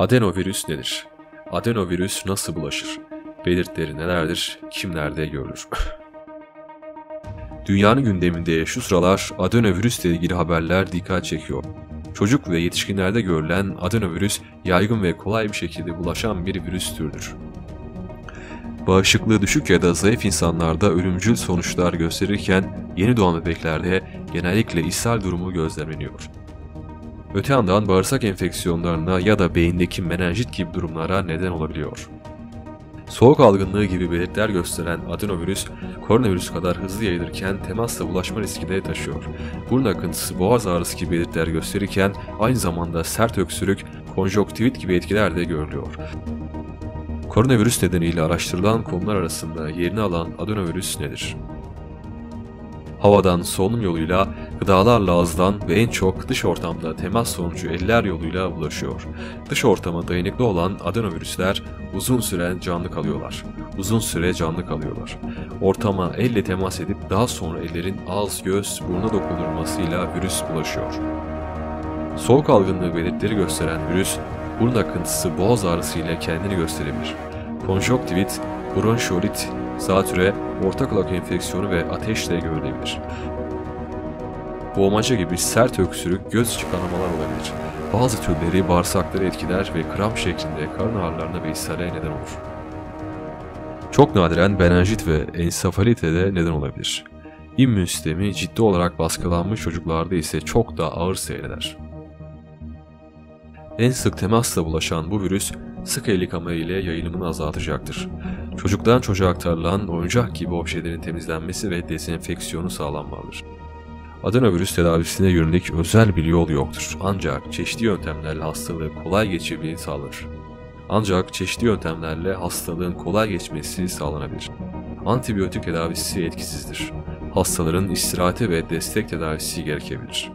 Adenovirüs nedir? Adenovirüs nasıl bulaşır? Belirtileri nelerdir? Kimlerde görülür? Dünyanın gündeminde şu sıralar adenovirüsle ilgili haberler dikkat çekiyor. Çocuk ve yetişkinlerde görülen adenovirüs yaygın ve kolay bir şekilde bulaşan bir virüs türüdür. Bağışıklığı düşük ya da zayıf insanlarda ölümcül sonuçlar gösterirken yeni doğan bebeklerde genellikle ishal durumu gözlemleniyor. Öte yandan bağırsak enfeksiyonlarına ya da beyindeki menenjit gibi durumlara neden olabiliyor. Soğuk algınlığı gibi belirtiler gösteren adenovirüs, koronavirüs kadar hızlı yayılırken temasla bulaşma riski de taşıyor. Burun akıntısı, boğaz ağrısı gibi belirtiler gösterirken aynı zamanda sert öksürük, konjonktivit gibi etkiler de görülüyor. Koronavirüs nedeniyle araştırılan konular arasında yerini alan adenovirüs nedir? Havadan solunum yoluyla, gıdalarla ağızdan ve en çok dış ortamda temas sonucu eller yoluyla bulaşıyor. Dış ortama dayanıklı olan adenovirüsler uzun süre canlı kalıyorlar. Uzun süre canlı kalıyorlar. Ortama elle temas edip daha sonra ellerin ağız, göz, buruna dokundurmasıyla virüs bulaşıyor. Soğuk algınlığı belirtileri gösteren virüs, burun akıntısı boğaz ağrısı ile kendini gösterebilir. Konjonktivit, bronşiolit, zatüre, orta kulak enfeksiyonu ve ateşle görülebilir. Boğmaca gibi sert öksürük, göz içi kanamalar olabilir. Bazı türleri bağırsakları etkiler ve kramp şeklinde karın ağrılarına ve ishale neden olur. Çok nadiren menenjit ve ensefalite de neden olabilir. İmmün sistemi ciddi olarak baskılanmış çocuklarda ise çok daha ağır seyreder. En sık temasla bulaşan bu virüs sık el yıkama ile yayılımını azaltacaktır. Çocuktan çocuğa aktarılan oyuncak gibi objelerin temizlenmesi ve dezenfeksiyonu sağlanmalıdır. Adenovirüs tedavisine yönelik özel bir yol yoktur. Ancak çeşitli yöntemlerle hastalığı kolay geçirmeyi sağlar. Ancak çeşitli yöntemlerle hastalığın kolay geçmesi sağlanabilir. Antibiyotik tedavisi etkisizdir. Hastaların istirahate ve destek tedavisi gerekebilir.